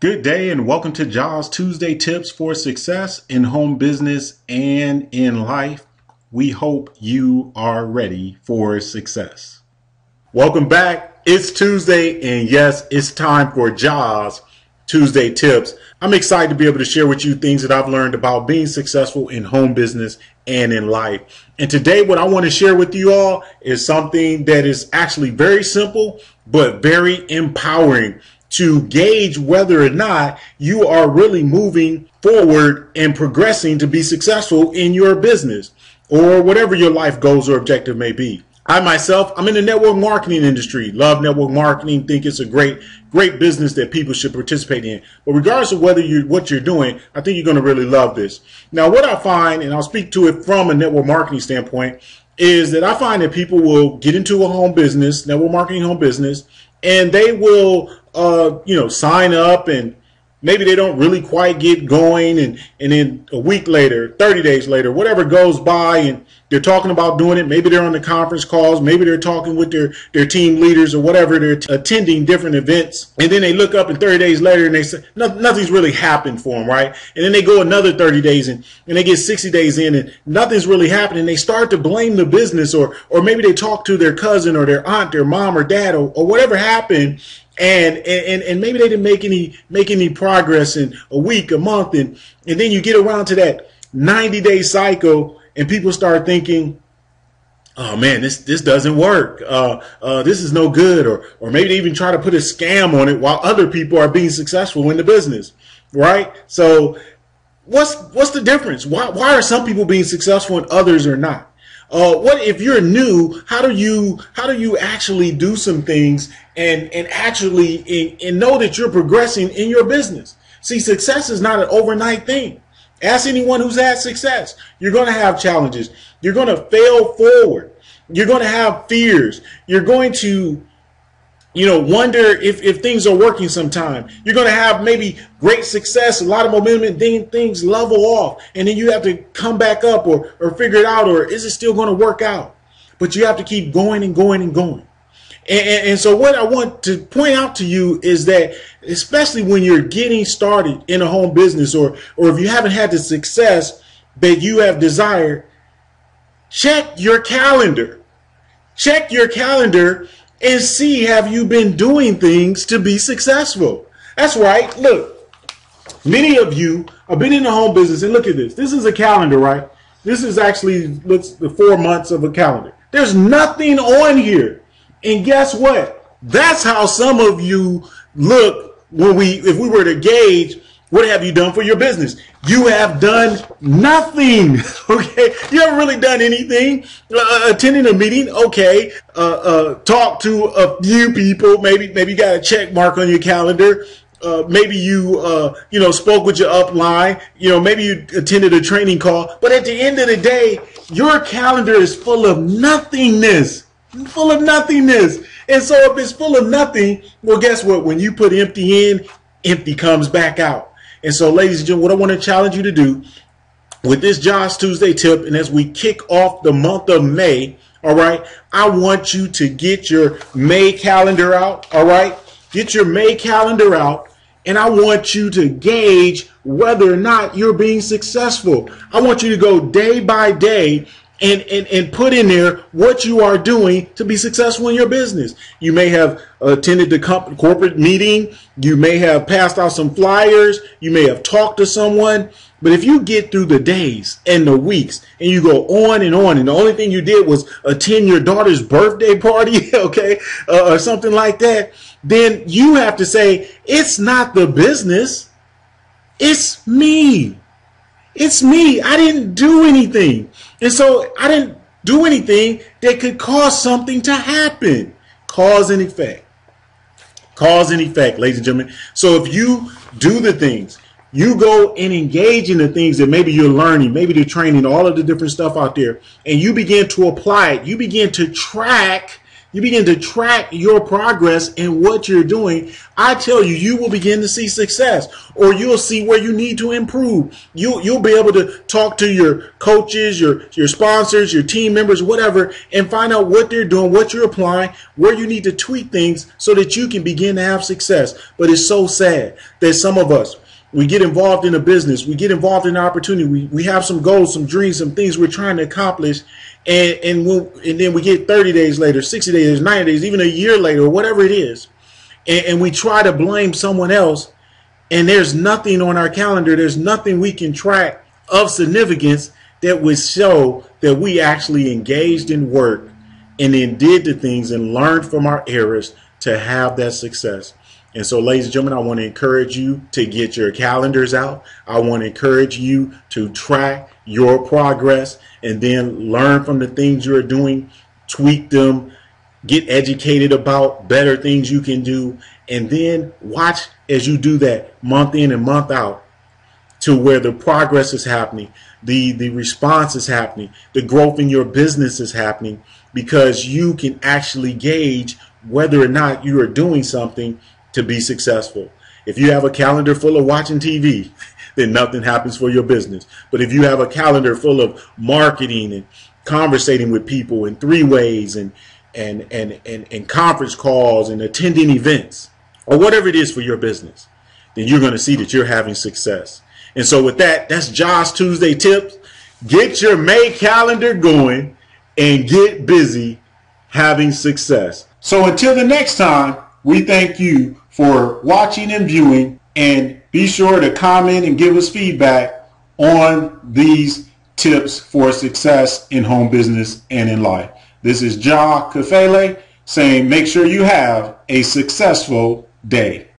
Good day and welcome to Jah's Tuesday Tips for Success in Home Business and in Life. We hope you are ready for success. Welcome back. It's Tuesday and yes, it's time for Jah's Tuesday Tips. I'm excited to be able to share with you things that I've learned about being successful in home business and in life. And today, what I want to share with you all is something that is actually very simple, but very empowering to gauge whether or not you are really moving forward and progressing to be successful in your business or whatever your life goals or objective may be. I myself, I'm in the network marketing industry. Love network marketing. Think it's a great, great business that people should participate in. But regardless of whether you what you're doing, I think you're going to really love this. Now, what I find, and I'll speak to it from a network marketing standpoint, is that I find that people will get into a home business, network marketing home business, and they will uh, you know, sign up and maybe they don't really quite get going and, and then a week later, 30 days later, whatever goes by and they're talking about doing it. Maybe they're on the conference calls. Maybe they're talking with their, their team leaders or whatever. They're attending different events. And then they look up and 30 days later and they say, nothing's really happened for them, right? And then they go another 30 days and, and they get 60 days in and nothing's really happening. They start to blame the business or, or maybe they talk to their cousin or their aunt, their mom or dad or, or whatever happened and and and maybe they didn't make any make any progress in a week, a month, and and then you get around to that 90 day cycle, and people start thinking, oh man, this this doesn't work. Uh, uh, this is no good, or or maybe they even try to put a scam on it while other people are being successful in the business, right? So. What's what's the difference? Why why are some people being successful and others are not? Uh, what if you're new? How do you how do you actually do some things and and actually and, and know that you're progressing in your business? See, success is not an overnight thing. Ask anyone who's had success. You're going to have challenges. You're going to fail forward. You're going to have fears. You're going to you know, wonder if, if things are working sometime. You're going to have maybe great success, a lot of momentum, and then things level off. And then you have to come back up or, or figure it out, or is it still going to work out? But you have to keep going and going and going. And, and, and so what I want to point out to you is that, especially when you're getting started in a home business or, or if you haven't had the success that you have desired, check your calendar. Check your calendar and see have you been doing things to be successful. That's right. Look, many of you have been in the home business and look at this. This is a calendar, right? This is actually looks the four months of a calendar. There's nothing on here. And guess what? That's how some of you look when we if we were to gauge what have you done for your business? You have done nothing. Okay. You haven't really done anything. Uh, uh, attending a meeting. Okay. Uh, uh, talk to a few people. Maybe, maybe you got a check mark on your calendar. Uh, maybe you, uh, you know, spoke with your upline. You know, maybe you attended a training call. But at the end of the day, your calendar is full of nothingness. Full of nothingness. And so if it's full of nothing, well, guess what? When you put empty in, empty comes back out. And so, ladies and gentlemen, what I want to challenge you to do with this Jah's Tuesday tip, and as we kick off the month of May, all right, I want you to get your May calendar out, all right? Get your May calendar out, and I want you to gauge whether or not you're being successful. I want you to go day by day and, and, and put in there what you are doing to be successful in your business. You may have attended the corporate meeting. You may have passed out some flyers. You may have talked to someone. But if you get through the days and the weeks and you go on and on, and the only thing you did was attend your daughter's birthday party, okay, uh, or something like that, then you have to say, it's not the business. It's me. It's me. I didn't do anything. And so I didn't do anything that could cause something to happen. Cause and effect. Cause and effect, ladies and gentlemen. So if you do the things, you go and engage in the things that maybe you're learning, maybe the training, all of the different stuff out there, and you begin to apply it. You begin to track you begin to track your progress and what you're doing, I tell you, you will begin to see success or you'll see where you need to improve. You, you'll be able to talk to your coaches, your, your sponsors, your team members, whatever, and find out what they're doing, what you're applying, where you need to tweak things so that you can begin to have success. But it's so sad that some of us, we get involved in a business, we get involved in an opportunity, we, we have some goals, some dreams, some things we're trying to accomplish, and and we'll, and then we get 30 days later, 60 days, 90 days, even a year later, or whatever it is, and, and we try to blame someone else, and there's nothing on our calendar, there's nothing we can track of significance that would show that we actually engaged in work and then did the things and learned from our errors to have that success. And so, ladies and gentlemen, I want to encourage you to get your calendars out. I want to encourage you to track your progress and then learn from the things you're doing, tweak them, get educated about better things you can do, and then watch as you do that month in and month out to where the progress is happening, the, the response is happening, the growth in your business is happening because you can actually gauge whether or not you are doing something to be successful. If you have a calendar full of watching TV, then nothing happens for your business. But if you have a calendar full of marketing and conversating with people in three ways and and and and, and conference calls and attending events or whatever it is for your business, then you're going to see that you're having success. And so with that, that's Jah's Tuesday tips. Get your May calendar going and get busy having success. So until the next time, we thank you for watching and viewing and be sure to comment and give us feedback on these tips for success in home business and in life. This is Jah Kafele saying make sure you have a successful day.